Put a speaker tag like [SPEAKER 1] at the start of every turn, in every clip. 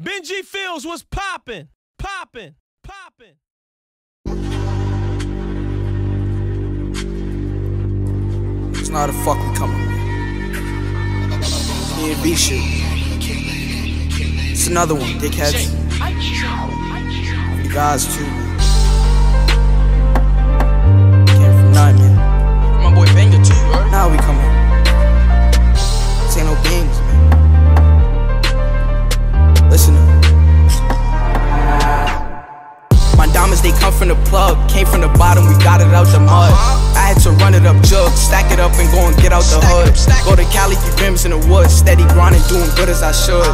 [SPEAKER 1] BenjiFilmz was popping, popping, popping.
[SPEAKER 2] It's not a fuck we coming with. B shit. It's another one, dickheads. You guys too. Plug. Came from the bottom, we got it out the mud. I had to run it up jug, stack it up and go and get out the hood. Go to Cali, get rims in the woods. Steady grinding, doing good as I should.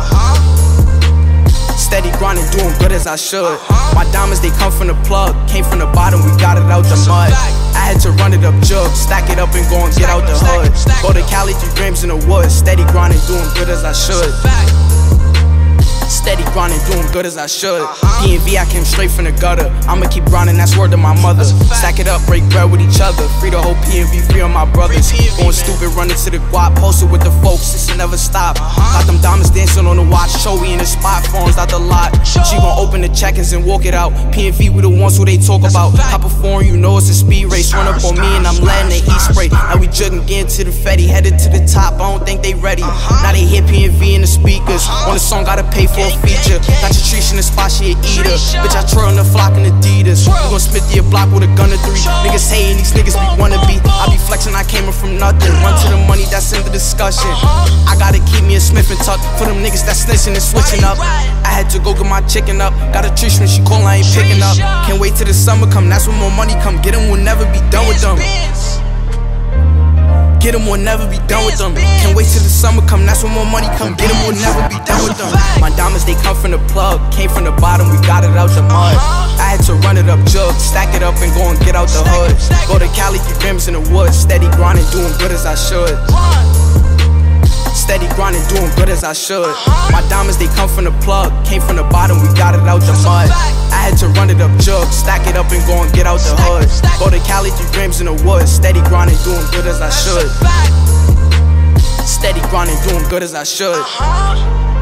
[SPEAKER 2] Steady grinding, doing good as I should. My diamonds, they come from the plug. Came from the bottom, we got it out the mud. I had to run it up jug, stack it up and go and get out the hood. Go to Cali, get rims in the woods. Steady grinding, doing good as I should. Steady grinding, doing good as I should. PNV, I came straight from the gutter. I'ma keep grinding, that's word to my mother. Stack it up, break bread with each other. Free the whole PNV, free on my brothers. Going stupid, running to the guap, posted with the folks, will never stop. Got them diamonds on the watch, show we in the spot, phones out the lot. She gon' open the check-ins and walk it out. PNV, we the ones who they talk about. Hop a foreign, you know it's a speed race. Run up on me and I'm letting the heat spray. Now we jugging, getting to the Fetty, headed to the top. I don't think they ready. Now they hear PNV in the speakers. On the song, gotta pay for a feature. Got your trees in the spot, she a eater. Bitch, I trail in the flock in Adidas. We gon' split the block with a gun or three. Niggas hating, these niggas be wanna be. I be flexing, I came in from nothing. Run to the money, that's in the discussion. I gotta keep me a Smith and Tuck for them niggas that snitching and switching up. I had to go get my chicken up. Got a trees when she call, I ain't picking up. Can't wait till the summer come, that's when more money come. Get them, we'll never be done with them. Get them, we'll never be done with them. Can't wait till the summer come, that's when more money come. Get them, we'll never be done with them. My diamonds, they come from the plug. Came from the bottom, we got it out the mud. I had to run it up jug, stack it up and go and get out the hood. Go to Cali, get rims in the woods. Steady grinding, doing good as I should. Steady grinding, doing good as I should. My diamonds, they come from the plug. Came from the bottom, we got it out the mud. I had to run it up jug, stack it up and go and get out the hood. Go to Cali, get rims in the woods. Steady grinding, doing good as I should. Steady grinding, doing good as I should.